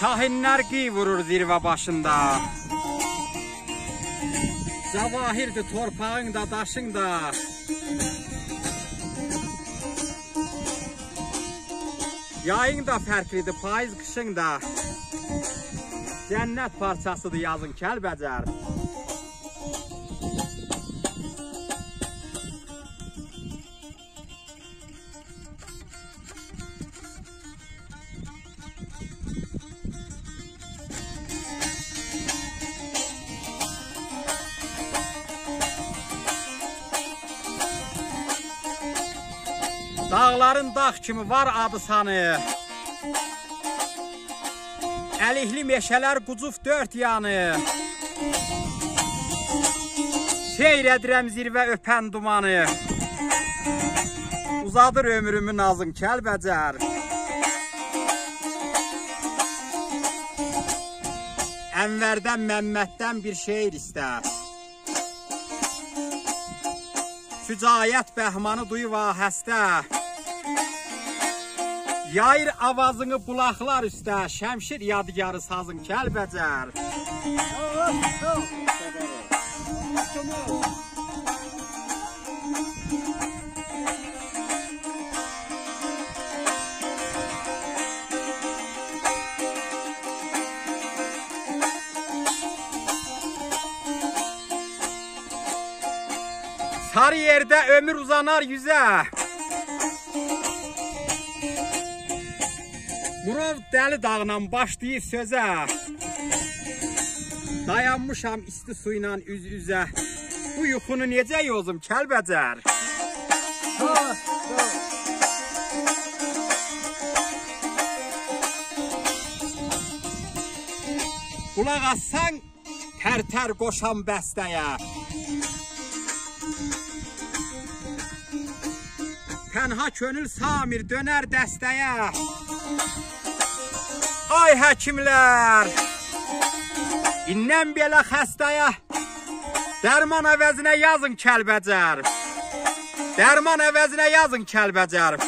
Şahinlər qiy vurur zirvə başında. Cavahirdir torpağın da, daşın da. Yayın da fərqlidir, payız qışın da. Cənnət parçasıdır yazın Kəlbəcər. Dağların dağ kimi var adı sanı. Əlikli meşələr qucuf dörd yanı. Seyr edirəm zirvə öpən dumanı. Uzadır ömrümü nazın Kəlbəcər. Ənvərdən Məmməddən bir şeir istə. Şücayət bəhmanı duyu vahəstə. Yayır avazını bulaqlar üstə, şəmşir yadigarı sazın Kəlbəcər. Sarı yerdə ömür uzanar yüzə. Murov Dəli dağla başlayır sözə. Dayanmışam isti su ilə üz-üzə. Bu yuxunu necə yozum Kəlbəcər? Qulaq assan tər-tər qoşan bəstəyə. Tənha könül Samir dönər dəstəyə. Ay həkimlər! İndən belə xəstəyə dərman əvəzinə yazın Kəlbəcər. Dərman əvəzinə yazın Kəlbəcər.